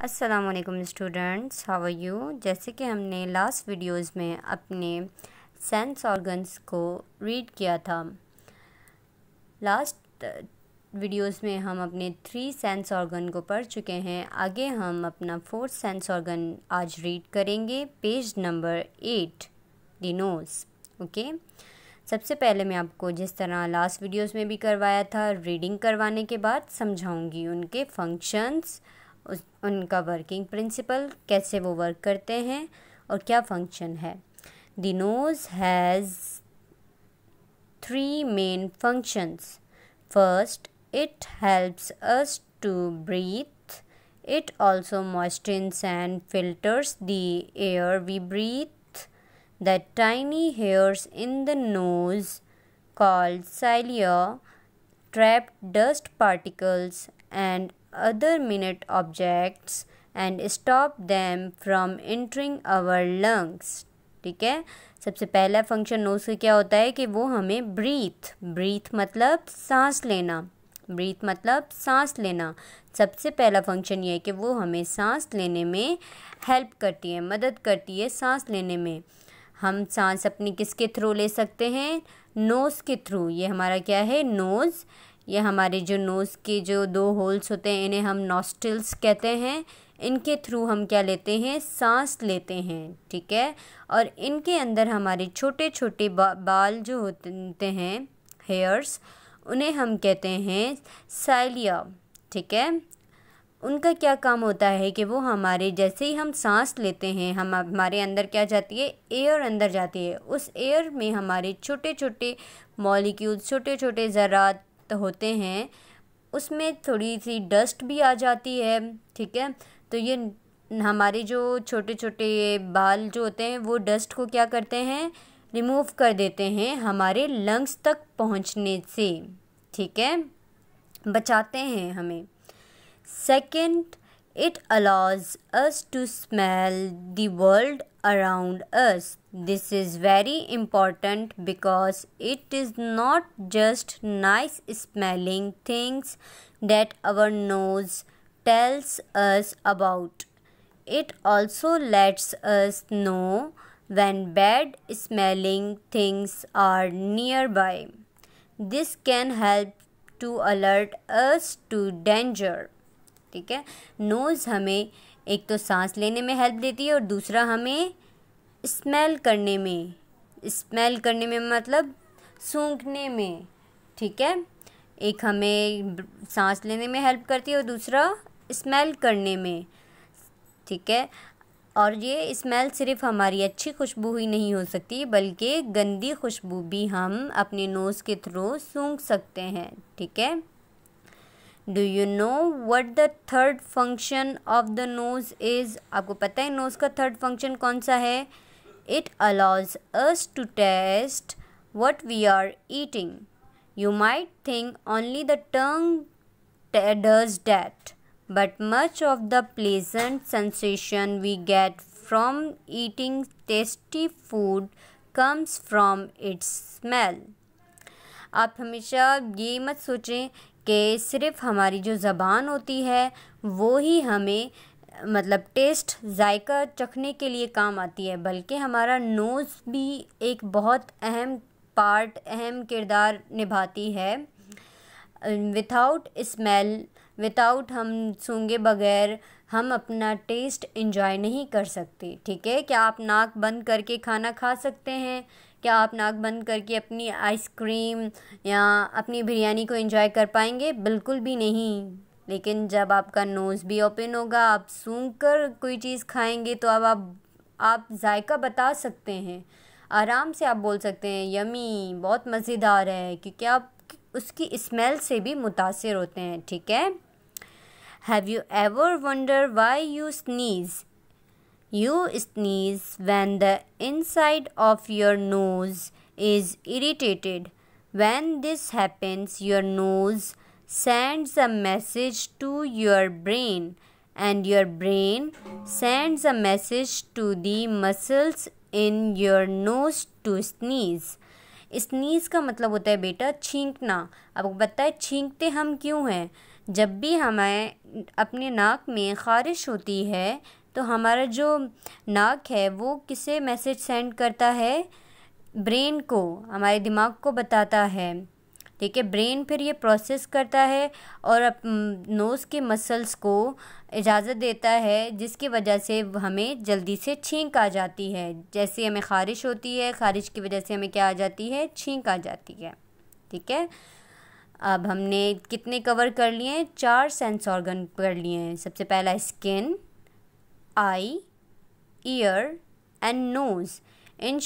Aslam students how are you जैसे कि हमने लास्ट वीडियोस में अपने सेंस ऑर्गन्स को रीड किया था। लास्ट वीडियोस में हम अपने थ्री सेंस ऑर्गन को पढ़ चुके हैं। आगे हम अपना फोर्थ सेंस ऑर्गन आज रीड करेंगे। Page number eight the nose okay सबसे पहले मैं आपको जिस तरह लास्ट वीडियोस में भी करवाया था रीडिंग करवाने के बाद समझाऊँगी उनके फ़ंक्शंस उनका वर्किंग प्रिंसिपल कैसे वो वर्क करते हैं और क्या फ़ंक्शन है। The nose has three main functions first it helps us to breathe it also moistens and filters the air we breathe the tiny hairs in the nose called cilia, trap dust particles and other minute objects and stop them from entering our lungs. ठीक है? सबसे पहला function nose का क्या होता है कि वो हमें ब्रीथ ब्रीथ मतलब सांस लेना ब्रीथ मतलब सांस लेना। सबसे पहला फ़ंक्शन ये है कि वो हमें सांस लेने में हेल्प करती है, मदद करती है सांस लेने में। हम सांस अपनी किसके थ्रू ले सकते हैं? नोज़ के थ्रू ये हमारा क्या है? नोज़ ये हमारे जो नोज़ के जो दो होल्स होते हैं इन्हें हम नॉस्टिल्स कहते हैं। इनके थ्रू हम क्या लेते हैं? सांस लेते हैं ठीक है? और इनके अंदर हमारे छोटे छोटे बा, बाल जो होते हैं हेयर्स उन्हें हम कहते हैं साइलिया ठीक है? उनका क्या काम होता है कि वो हमारे जैसे ही हम सांस लेते हैं हम हमारे अंदर क्या जाती है? एयर अंदर जाती है। उस एयर में हमारे छोटे छोटे मॉलिक्यूल्स छोटे छोटे ज़रात होते हैं, उसमें थोड़ी सी डस्ट भी आ जाती है, ठीक है? तो ये हमारे जो छोटे छोटे बाल जो होते हैं, वो डस्ट को क्या करते हैं? रिमूव कर देते हैं हमारे लंग्स तक पहुँचने से, ठीक है? बचाते हैं हमें। Second It allows us to smell the world around us. This is very important because it is not just nice smelling things that our nose tells us about. It also lets us know when bad smelling things are nearby. This can help to alert us to danger. ठीक है? Nose हमें एक तो सांस लेने में help देती है और दूसरा हमें स्मेल करने में स्मेल करने में मतलब सूंघने में, ठीक है? एक हमें सांस लेने में हेल्प करती है और दूसरा स्मेल करने में, ठीक है? और ये स्मेल सिर्फ़ हमारी अच्छी खुशबू ही नहीं हो सकती, बल्कि गंदी खुशबू भी हम अपने नोज़ के थ्रू सूंघ सकते हैं, ठीक है? Do you know what the third function of the nose is आपको पता है नोज़ का थर्ड फ़ंक्शन कौन सा है? It allows us to taste what we are eating you might think only the tongue does that but much of the pleasant sensation we get from eating tasty food comes from its smell आप हमेशा ये मत सोचें कि सिर्फ़ हमारी जो ज़बान होती है, वो ही हमें मतलब टेस्ट जायका चखने के लिए काम आती है, बल्कि हमारा नोज़ भी एक बहुत अहम पार्ट अहम किरदार निभाती है। विथआउट स्मेल विदाउट हम सूँगे बगैर, हम अपना टेस्ट इंजॉय नहीं कर सकते, ठीक है? क्या आप नाक बंद करके खाना खा सकते हैं? क्या आप नाक बंद करके अपनी आइसक्रीम या अपनी बिरयानी को एंजॉय कर पाएँगे? बिल्कुल भी नहीं। लेकिन जब आपका नोज़ भी ओपन होगा, आप सूंघ कर कोई चीज़ खाएँगे तो अब आप आप जायका बता सकते हैं। आराम से आप बोल सकते हैं यमी बहुत मज़ेदार है। क्योंकि आप, उसकी स्मेल से भी मुतासर होते हैं, ठीक है? Have you ever wonder why you sneeze You sneeze when the inside of your nose is irritated. When this happens, your nose sends a message to your brain, and your brain sends a message to the muscles in your nose to sneeze. Sneeze का मतलब होता है बेटा छींकना आपको पता है छींकते हम क्यों हैं जब भी हमें अपने नाक में ख़ारिश होती है तो हमारा जो नाक है, वो किसे मैसेज सेंड करता है? ब्रेन को, हमारे दिमाग को बताता है। ठीक है ब्रेन फिर ये प्रोसेस करता है और नोज़ के मसल्स को इजाज़त देता है, जिसकी वजह से हमें जल्दी से छींक आ जाती है। जैसे हमें ख़ारिश होती है, ख़ारिश की वजह से हमें क्या आ जाती है? छींक आ जाती है। ठीक है? अब हमने कितने कवर कर लिए हैं? चार सेंस ऑर्गन कर लिए हैं। सबसे पहला skin eye ear and nose इन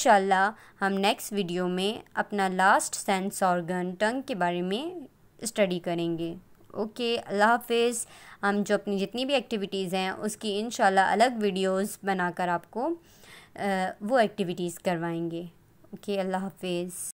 हम नेक्स्ट वीडियो में अपना लास्ट सेंस ऑर्गन टंग के बारे में स्टडी करेंगे। ओके अल्लाह हाफिज़। हम जो अपनी जितनी भी एक्टिविटीज़ हैं, उसकी इन अलग वीडियोस बनाकर आपको वो एक्टिविटीज़ करवाएँगे। ओके अल्लाह हाफिज़।